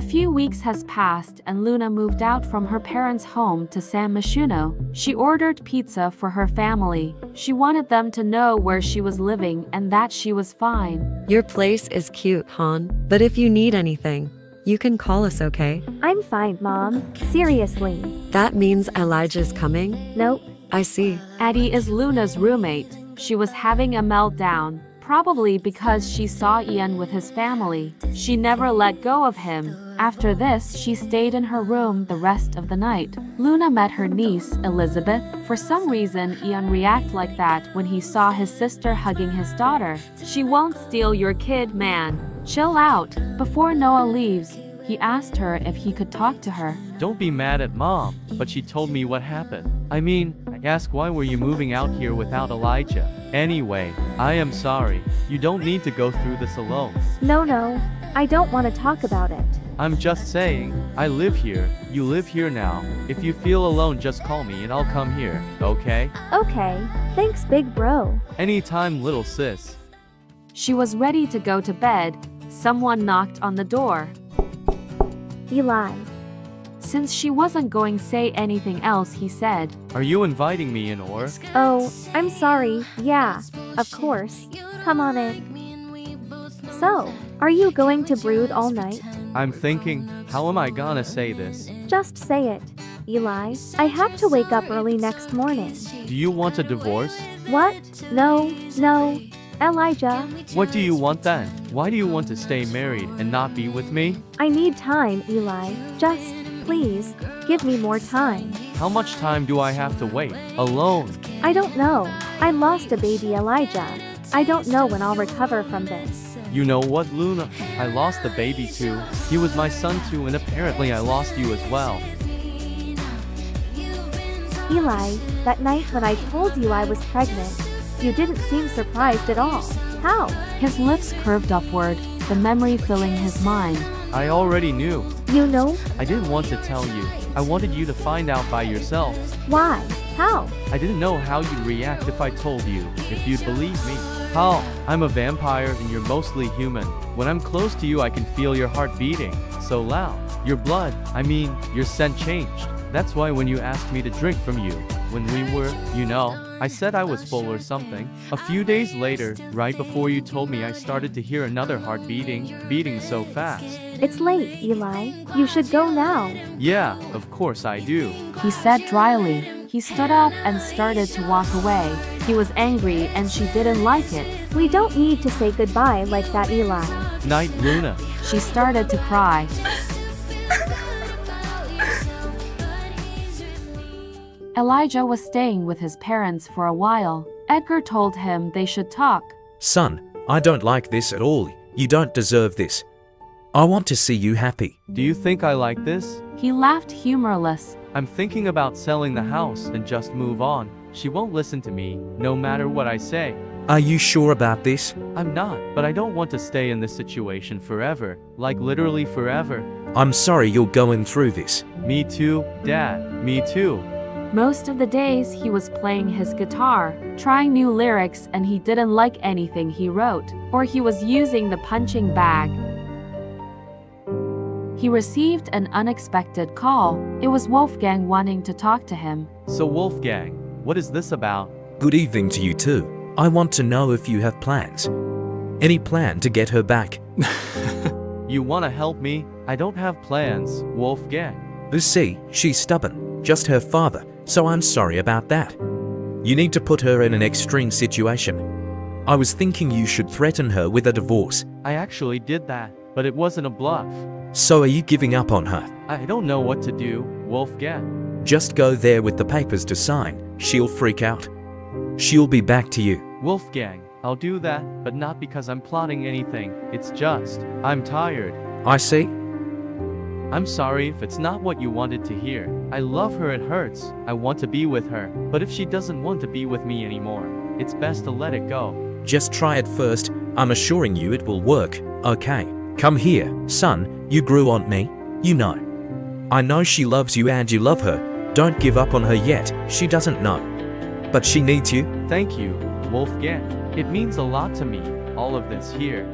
A few weeks has passed and Luna moved out from her parents' home to San Myshuno. She ordered pizza for her family. She wanted them to know where she was living and that she was fine. Your place is cute, Han. But if you need anything, you can call us, okay? I'm fine, Mom. Seriously. That means Elijah's coming? Nope. I see. Addie is Luna's roommate. She was having a meltdown, probably because she saw Ian with his family. She never let go of him. After this, she stayed in her room the rest of the night. Luna met her niece, Elizabeth. For some reason, Ian react like that when he saw his sister hugging his daughter. She won't steal your kid, man. Chill out. Before Noah leaves, he asked her if he could talk to her. Don't be mad at mom, but she told me what happened. I mean, I asked why were you moving out here without Elijah? Anyway, I am sorry. You don't need to go through this alone. No, no. I don't want to talk about it. I'm just saying, I live here, you live here now. If you feel alone, just call me and I'll come here, okay? Okay. Thanks, big bro. Anytime, little sis. She was ready to go to bed. Someone knocked on the door. Eli. Since she wasn't going to say anything else, he said, Are you inviting me in or? Oh, I'm sorry. Yeah, of course. Come on in. So, are you going to brood all night? I'm thinking, how am I gonna say this? Just say it. Eli, I have to wake up early next morning. Do you want a divorce? What? No, no. Elijah, What do you want then? Why do you want to stay married and not be with me? I need time, Eli. Just, please, give me more time. How much time do I have to wait? Alone? I don't know. I lost a baby, Elijah. I don't know when I'll recover from this. You know what, Luna? I lost the baby too. He was my son too, and apparently I lost you as well. Eli, that night when I told you I was pregnant, you didn't seem surprised at all. How? his lips curved upward, the memory filling his mind. I already knew. You know? I didn't want to tell you. I wanted you to find out by yourself. Why? How? I didn't know how you'd react if I told you, if you'd believe me. How? I'm a vampire and you're mostly human. When I'm close to you, I can feel your heart beating so loud. Your blood, I mean, your scent changed. That's why when you asked me to drink from you, when we were, you know, I said I was full or something. A few days later, right before you told me I started to hear another heart beating, beating so fast. It's late, Eli. You should go now. Yeah, of course I do. He said dryly. He stood up and started to walk away. He was angry and she didn't like it. We don't need to say goodbye like that, Eli. Night, Luna. She started to cry. Elijah was staying with his parents for a while. Edgar told him they should talk. Son, I don't like this at all. You don't deserve this. I want to see you happy. Do you think I like this? He laughed humorless. I'm thinking about selling the house and just move on. She won't listen to me, no matter what I say. Are you sure about this? I'm not, but I don't want to stay in this situation forever. Like literally forever. I'm sorry you're going through this. Me too, Dad. Me too. Most of the days he was playing his guitar, trying new lyrics, and he didn't like anything he wrote, or he was using the punching bag. He received an unexpected call. It was Wolfgang wanting to talk to him. So, Wolfgang, what is this about? Good evening to you too. I want to know if you have plans. Any plan to get her back? You want to help me? I don't have plans, Wolfgang. You see, she's stubborn, just her father, so I'm sorry about that. You need to put her in an extreme situation. I was thinking you should threaten her with a divorce. I actually did that, but it wasn't a bluff. So are you giving up on her? I don't know what to do, Wolfgang. Just go there with the papers to sign. She'll freak out. She'll be back to you. Wolfgang, I'll do that, but not because I'm plotting anything. It's just, I'm tired. I see. I'm sorry if it's not what you wanted to hear. I love her, it hurts. I want to be with her. But if she doesn't want to be with me anymore, it's best to let it go. Just try it first. I'm assuring you it will work. Okay. Come here, son. You grew on me. You know. I know she loves you and you love her. Don't give up on her yet. She doesn't know. But she needs you. Thank you, Wolfgang. It means a lot to me, all of this here.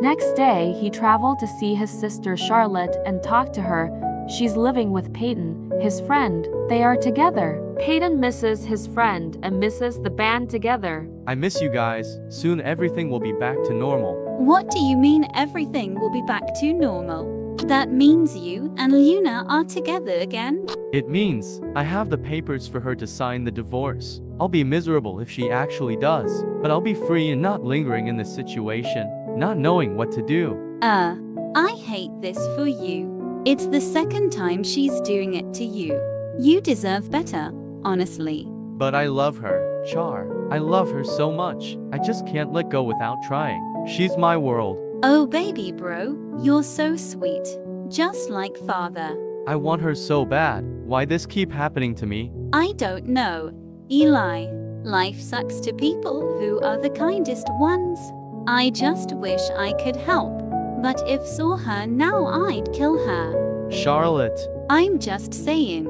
Next day, he traveled to see his sister Charlotte and talk to her. She's living with Peyton, his friend. They are together. Peyton misses his friend and misses the band together. I miss you guys. Soon everything will be back to normal. What do you mean everything will be back to normal? That means you and Luna are together again? It means I have the papers for her to sign the divorce. I'll be miserable if she actually does, but I'll be free and not lingering in this situation, not knowing what to do. Uh, I hate this for you. It's the second time she's doing it to you. You deserve better, honestly. But I love her, Char. I love her so much. I just can't let go without trying. She's my world. Oh, baby bro, you're so sweet. Just like father. I want her so bad. Why this keep happening to me? I don't know. Eli, life sucks to people who are the kindest ones. I just wish I could help. But if saw her now, I'd kill her. Charlotte. I'm just saying.